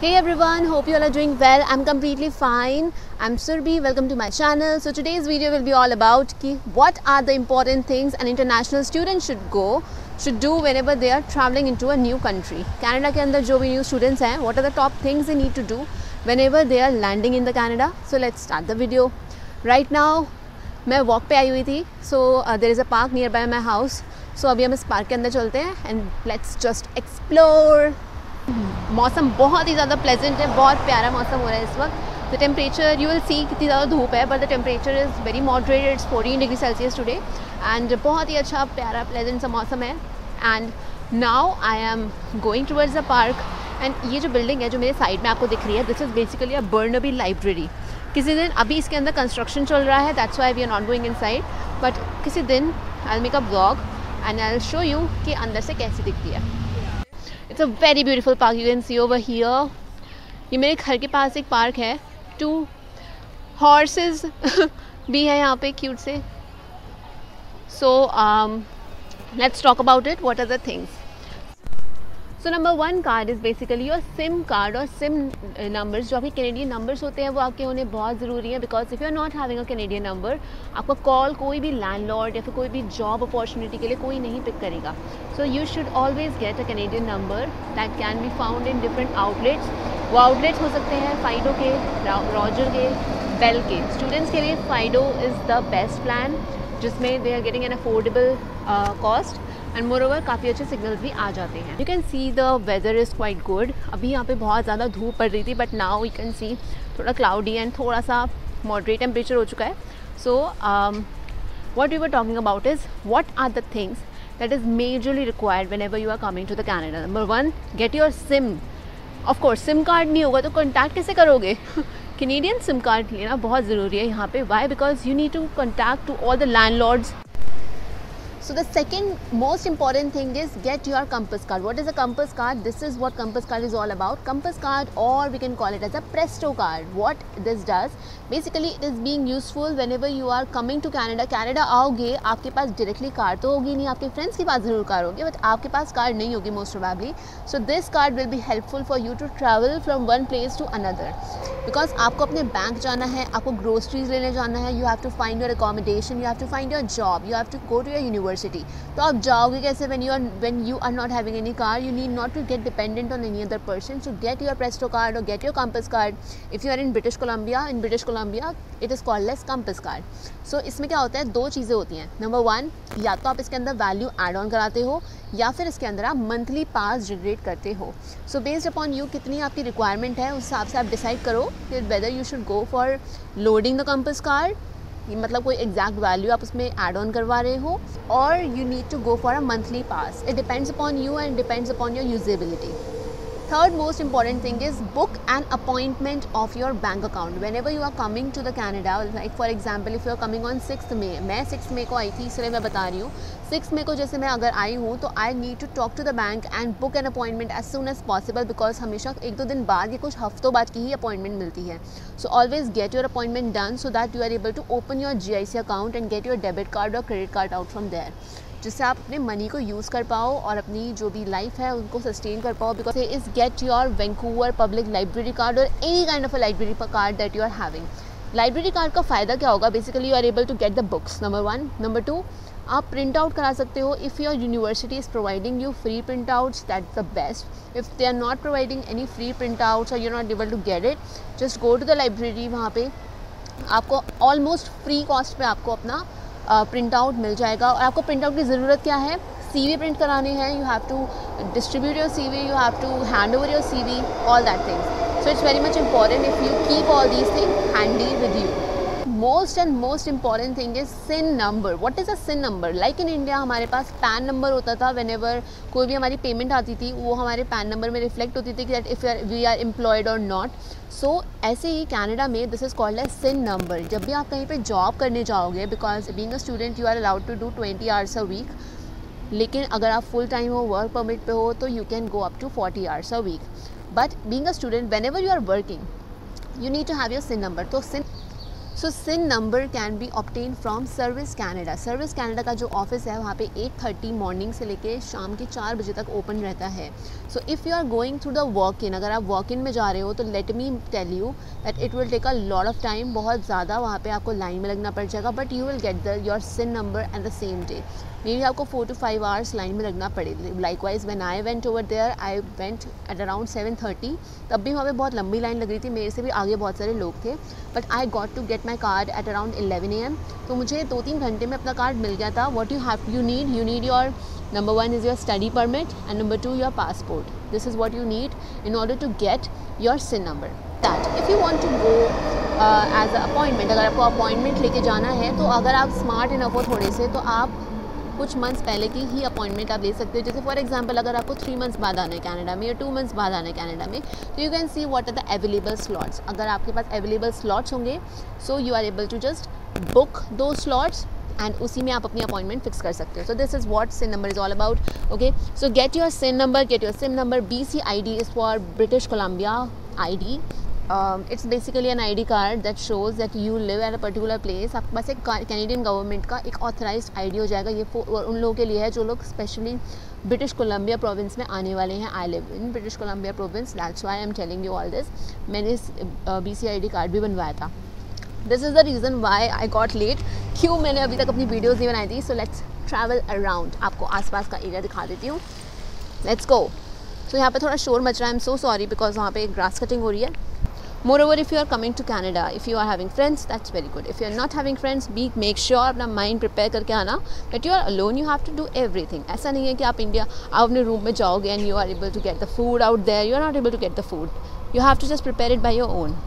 Hey everyone, hope you all are doing well. I'm completely fine. I'm Surbi. Welcome to my channel. So today's video will be all about ki what are the important things an international student should go should do whenever they are traveling into a new country. Canada के अंदर जो भी new students हैं, what are the top things they need to do whenever they are landing in the Canada? So let's start the video. Right now मैं walk पे आई हुई थी so there is a park nearby my house so अभी हम इस park के अंदर चलते हैं एंड लेट्स जस्ट एक्सप्लोर मौसम बहुत ही ज़्यादा प्लेजेंट है, बहुत प्यारा मौसम हो रहा है इस वक्त। The temperature you will see कितनी ज़्यादा धूप है but the temperature is very moderate it's fourteen degree Celsius today and बहुत ही अच्छा प्यारा प्लेजेंट सा मौसम है। And now I am going towards the park and ये जो बिल्डिंग है, जो मेरे साइड में आपको दिख रही है this is basically a Burnaby library किसी दिन, अभी इसके अंदर कंस्ट्रक्शन चल रहा है that's why we are not going inside but किसी दिन I make a blog and I show you कि अंदर से कैसी दिखती है। It's a very beautiful park you can see over here ये मेरे घर के पास एक पार्क है. टू हॉर्सेस भी है यहाँ पे क्यूट से. So let's talk about it what are the things so number one card is basically your SIM card और सिम नंबर्स जो आपके कैनेडियन नंबर्स होते हैं, वो आपके होने बहुत ज़रूरी है because if you are not having a Canadian number आपका कॉल कोई भी लैंडलॉर्ड या फिर कोई भी जॉब अपॉर्चुनिटी के लिए कोई नहीं पिक करेगा। So you should always get a Canadian number that can be found in different outlets वो आउटलेट्स हो सकते हैं फाइडो के रॉजर के बेल के। स्टूडेंट्स के लिए Fido is the best plan जिसमें they are getting an affordable cost and moreover काफ़ी अच्छे सिग्नल्स भी आ जाते हैं। You can see the weather is quite good अभी यहाँ पे बहुत ज़्यादा धूप पड़ रही थी but now you can see थोड़ा क्लाउडी एंड थोड़ा सा मॉडरेट टेम्परेचर हो चुका है। So what you are talking about is what are the things that is majorly required whenever you are coming to the Canada. Number one, get your SIM. Of course, SIM card नहीं होगा तो contact कैसे करोगे? Canadian SIM card लेना बहुत ज़रूरी है यहाँ पे। Why because you need to contact to all the landlords So the second most important thing is get your compass card. What is a compass card? This is what compass card is all about. Compass card or we can call it as a Presto card. What this does, basically it is being useful whenever you are coming to Canada. Canada आओगे आपके पास directly car तो होगी नहीं आपके friends के पास ज़रूर car होगी but आपके पास car नहीं होगी most probably. So this card will be helpful for you to travel from one place to another. Because आपको अपने बैंक जाना है आपको groceries लेने जाना है you have to find your accommodation, you have to find your job, you have to go to your university university तो आप जाओगे कैसे when you are when you are not having any car you need not to get dependent on any other person so get your Presto card और get your Compass card if you are in British Columbia in British Columbia it is called less Compass card so इसमें क्या होता है? दो चीज़ें होती हैं. Number one या तो आप इसके अंदर वैल्यू एड ऑन कराते हो, या फिर इसके अंदर आप मंथली पास जनरेट करते हो. सो बेस्ड अपॉन यू कितनी आपकी रिक्वायरमेंट है, उस हिसाब से आप डिसाइड करो कि whether you should go for loading the Compass card मतलब कोई एग्जैक्ट वैल्यू आप उसमें ऐड ऑन करवा रहे हो और you need to go for a monthly pass it depends upon you and depends upon your usability third most important thing is book an appointment of your bank account. Whenever you are coming to the canada, like for example, if you are coming on 6th may, मैं 6th may को आई थी, इसलिए मैं बता रही हूँ। 6th may को जैसे मैं अगर आई हूँ तो I need to talk to the bank and book an appointment as soon as possible because हमेशा एक दो दिन बाद या कुछ हफ्तों बाद की ही अपॉइंटमेंट मिलती है। So always get your appointment done so that you are able to open your G I C account and get your debit card और credit card out from there जिससे आप अपने मनी को यूज़ कर पाओ और अपनी जो भी लाइफ है उनको सस्टेन कर पाओ because is get your Vancouver public library card और any kind of a library card that you are having library card का फ़ायदा क्या होगा? Basically you are able to get the books number one number two आप print out करा सकते हो if your university is providing you free printouts that the best if they are not providing any free printouts और you not able to get it just go to the library वहाँ पे. आपको almost free cost पे आपको अपना print out मिल जाएगा। और आपको प्रिंट आउट की ज़रूरत क्या है? सी वी प्रिंट कराने हैं you have to distribute your C V you have to hand over your C V all that things so it's very much important if you keep all these thing handy with you most and most important thing is SIN number what is a SIN number like in India हमारे पास pan number होता था when ever कोई भी हमारी payment आती थी, वो हमारे पैन नंबर में रिफ्लेक्ट होती थी कि that if we are employed और नॉट सो ऐसे ही कैनेडा में this is called as SIN number जब भी आप कहीं पर जॉब करने जाओगे because being a student you are allowed to do twenty hours a week लेकिन अगर आप फुल टाइम हो वर्क परमिट पे हो तो you can go up to forty hours a week but being a student whenever you are working you need to have your SIN number तो SIN so SIN number can be obtained from Service Canada Service Canada का जो office है, वहाँ पे 8:30 morning से लेके शाम के चार बजे तक ओपन रहता है। So if you are going through the walk in अगर आप वॉक इन में जा रहे हो तो let me tell you that it will take a lot of time बहुत ज़्यादा वहाँ पे आपको लाइन में लगना पड़ जाएगा but you will get the your SIN number at the same day maybe आपको four to five hours line में लगना पड़े। Likewise when I went over there I went at around seven thirty तब भी वहाँ पर बहुत लंबी लाइन लग रही थी। मेरे से भी आगे बहुत सारे लोग थे but I got to get my card at around eleven A M तो मुझे दो तीन घंटे में अपना कार्ड मिल गया था। What you have you need you need your number one is your study permit and number two your passport this is what you need in order to get your SIN number that if you want to go as a appointment अगर आपको appointment लेके जाना है तो अगर आप smart enough हो थोड़े से तो आप कुछ मंथ्स पहले की ही अपॉइंटमेंट आप ले सकते हो। जैसे फॉर एग्जांपल अगर आपको थ्री मंथ्स बाद आना है कनाडा में या टू मंथ्स बाद आना है कनाडा में तो you can see what are the available slots अगर आपके पास अवेलेबल स्लॉट्स होंगे so you are able to just book दो स्लॉट्स एंड उसी में आप अपनी अपॉइंटमेंट फिक्स कर सकते हो। So this is what SIN number is all about okay so get your SIN number get your SIM number B C I D is for British Columbia I D it's basically an I D card that shows that you live at a particular place आपके पास एक Canadian government का एक authorise I D हो जाएगा। ये उन लोगों के लिए है जो लोग स्पेशली ब्रिटिश कोलम्बिया प्रोविंस में आने वाले हैं। I live in British Columbia province that's why I am telling you all this मैंने B C I D card भी बनवाया था। This is the reason why I got late क्यों मैंने अभी तक अपनी वीडियोज़ नहीं बनाई थी? सो लेट्स ट्रैवल अराउंड आपको आसपास का एरिया दिखा देती हूँ। लेट्स गो सो यहाँ पे थोड़ा शोर मच रहा है। एम सो सॉरी बिकॉज़ वहाँ पे ग्रास कटिंग हो रही है। Moreover if you are coming to canada if you are having friends that's very good if you are not having friends be make sure अपना mind prepare करके आना that you are alone you have to do everything ऐसा नहीं है कि आप India आप अपने रूम में जाओगे and you are able to get the food out there you are not able to get the food you have to just prepare it by your own